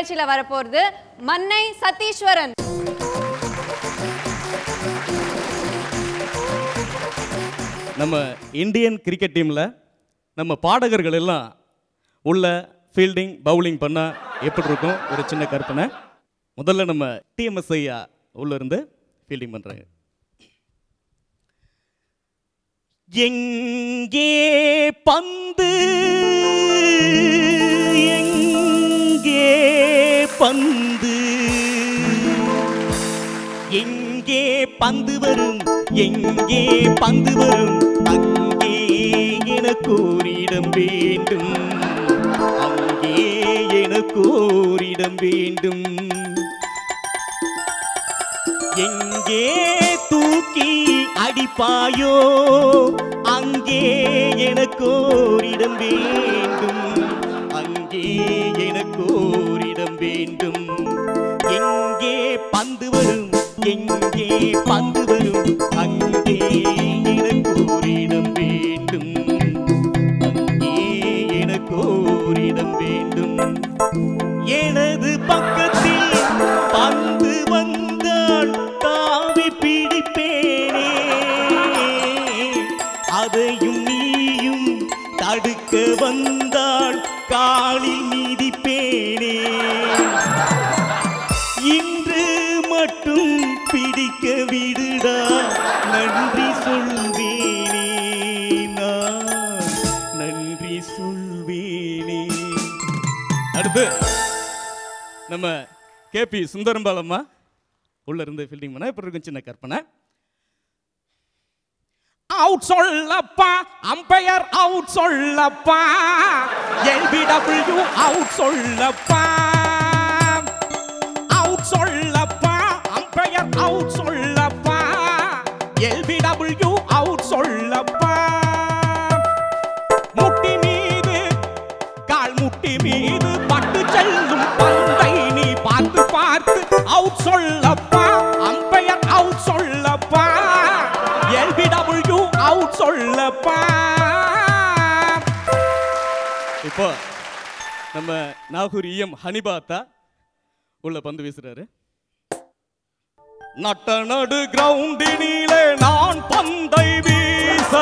நிகழ்ச்சியில வரப்போறது மன்னை சதீஸ்வரன் நம்ம இந்தியன் கிரிக்கெட் டீமில் நம்ம பாடகர்கள் எல்லாம் உள்ள ஃபீல்டிங் பவுலிங் பண்ணால் எப்படி இருக்கும்? ஒரு சின்ன கற்பனை. முதல்ல நம்ம டிஎம்எஸ் ஐயா உள்ள இருந்து ஃபீல்டிங் பண்ணுறாங்க எங்கே பந்து பந்து எங்கே பந்து வரும் எங்கே பந்து வரும் அங்கே எனக்கு ஓரிடம் வேண்டும். அங்கே எனக்கு ஓரிடம் வேண்டும். எங்கே தூக்கி அடிப்பாயோ அங்கே எனக்கு ஓரிடம் வேண்டும். அங்கே எனக்கு ஓரிடம் வேண்டும். எங்கே பந்து வரும் எங்கே பந்து வரும் அங்கே எனக்கு ஓரிடம் வேண்டும். அங்கே எனக்கு ஓரிடம் வேண்டும். எனது பக்கத்தில் பந்து வந்தால் தாவி பிடிப்பேனே. அதையும் அடுக்க வந்தால் காலில் மிதிப்பேனே. இன்று மட்டும் பிடிக்க விடுடா நன்றி சொல்வேனே நான். நன்றி சொல்வேனே. அடுத்து நம்ம கேபி சுந்தரம்பாலம்மா உள்ள இருந்து ஃபீல்டிங் பண்ண இப்படி இருக்கும் சின்ன கற்பனை. அவுட் சொல்லப்பா. அம்பையர் அவுட் சொல்லப்பா. எல்பிடபிள்யூ அவுட் சொல்லப்பா. அவுட் சொல்லப்பா. அம்பையர் அவுட் சொல்லப்பா. எல்பிடபிள்யூ அவுட் சொல்லப்பா. முட்டி மீது கால் முட்டி மீது பட்டு செல்லும் பந்தை நீ பார்த்து பார்த்து அவுட் சொல்லப்பா. இப்போ நம்ம நாகூர் இஎம் ஹனிபாத்தா உள்ள பந்து வீசுறாரு. நட்ட நடு கிரவுண்டினிலே நான் பந்தை வீச.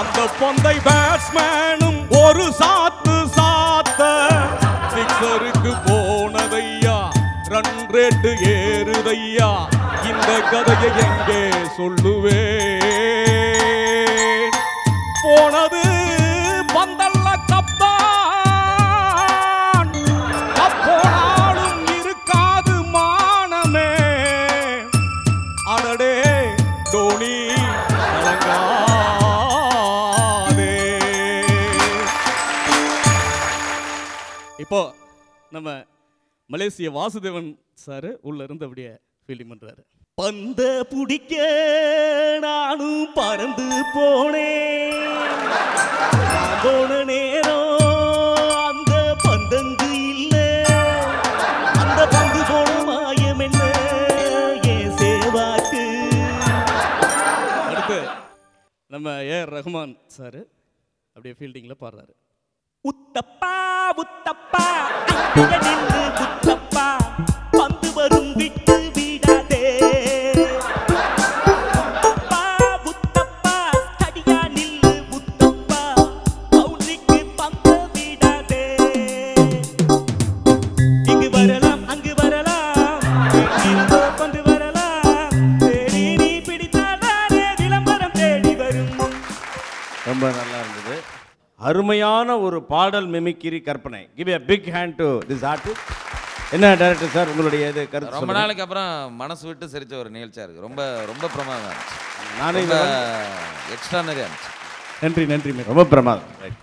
அந்த பந்தை பேட்ஸ்மேனும் ஒரு சாத்து சாத்த. சிக்ஸருக்கு போனதையா? ரன் ரேட்டு ஏறுதையா? இந்த கதையை எங்கே சொல்லுவே? போனது தோனி கலங்காதே. இப்போ நம்ம மலேசிய வாசுதேவன் சார் உள்ள இருந்து அப்படியே ஃபீலிங் பண்றாரு. பந்த பிடிக்க நானும் பறந்து போனேன். போனனே நம்ம ஏ. ரஹ்மான் சார் அப்படியே ஃபீல்டிங்ல பாடுறாரு. உத்தப்பா உத்தப்பா ரொம்ப நல்லா இருந்தது. அருமையான ஒரு பாடல் மிமிக்கிரி கற்பனை. Give a big hand to this artist என்ன டைரக்டர் சார் உங்களுடைய இது கருத்து ரொம்ப. நாளைக்கு அப்புறம் மனசு விட்டு சிரிச்ச ஒரு நிகழ்ச்சியா இருக்கு. ரொம்ப ரொம்ப பிரமாதம் நானே எக்ஸ்ட்ரானரியா இருந்துச்சு. நன்றி நன்றி ரொம்ப பிரமாதம். ரைட்